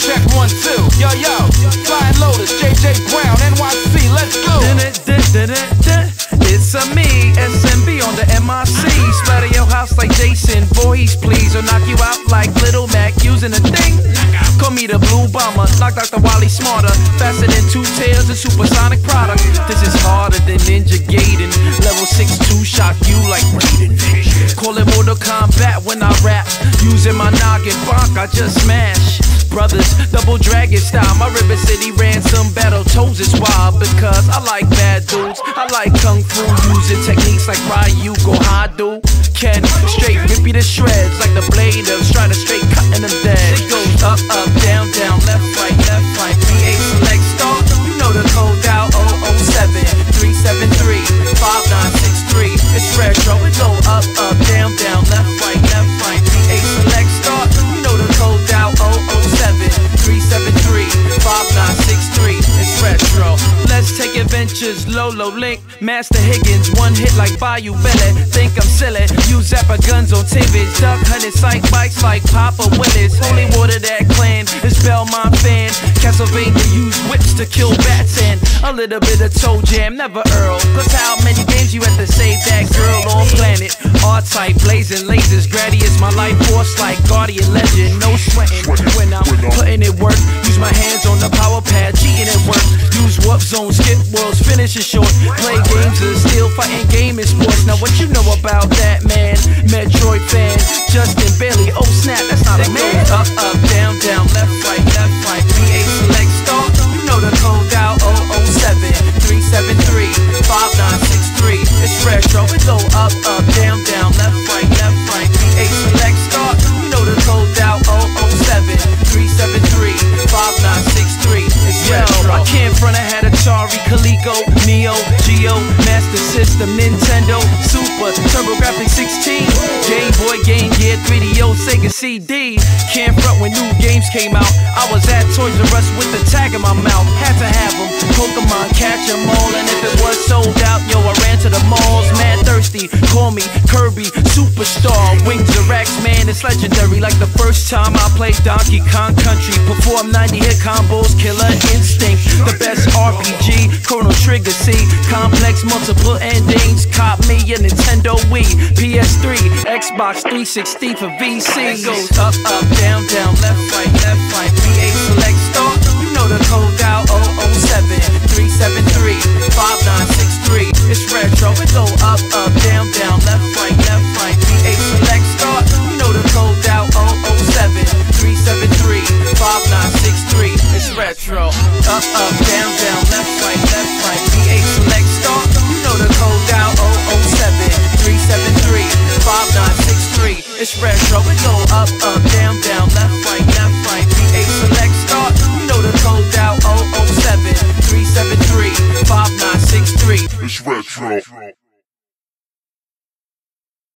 Check one, two. Yo, yo. Flying Lotus, JJ Brown, NYC. Let's go. It's a me, SMB on the MIC. Splatter your house like Jason Voorhees, please. Or knock you out like Little Mac using a thing. Call me the Blue Bomber, like Dr. Wily Smarter. Faster than two tails, a supersonic product. This is harder than Ninja Gaiden. Level 6 2 shock you like Raiden. Call it Mortal Kombat when I rap. Using my noggin, bonk, I just smash brothers, double dragon style. My River City ransom Battletoads is wild because I like bad dudes. I like kung fu using techniques like Ryu go Hadu. Can straight rip you to shreds like the blade of Strider straight cutting them dead. It goes up, up, Adventures. Lolo Link, Master Higgins, one hit like Bayou Billy. Think I'm silly. Use Zapper guns on TVs. Duck hunting sight bikes like Papa Willis. Holy water that clan is Belmont fan. Castlevania use whips to kill bats and a little bit of toe jam, never Earl. Cause how many games you had to save that girl on planet? R type, blazing lasers. Gradius my life force like Guardian Legend. No sweating when zone, skip worlds, finish it short. Play games of still fighting game in sports. Now what you know about that man? Metroid fan, Justin Bailey. Oh Atari, Coleco, Neo, Geo, Master System, Nintendo, Super, TurboGrafx 16, Game Boy, Game Gear, 3DO, Sega CD. Can't front when new games came out. I was at Toys R Us with the tag in my mouth. Had to have them. Pokemon, catch 'em all. And if it was sold out, yo, I ran to the malls. Mad thirsty. Call me Kirby, Superstar. It's legendary. Like the first time I played Donkey Kong Country. Perform 90 hit combos, Killer Instinct. The best RPG, Chrono Trigger, see. Complex, multiple endings. Cop me a Nintendo Wii. PS3, Xbox 360 for VC. Goes up, up, down, down, left, right, left, right. B8 select start. You know the code dial 007 373 5963. It's retro. It go up, up, down, down, left, 5963. It's retro. Up, up, down, down, left, right, left, right. B8 select start. You know the code dial 007 373 5963. It's retro. It go up, up, down, down, left, right, left, right. B8 select start. You know the code dial 007 373 5963. It's retro.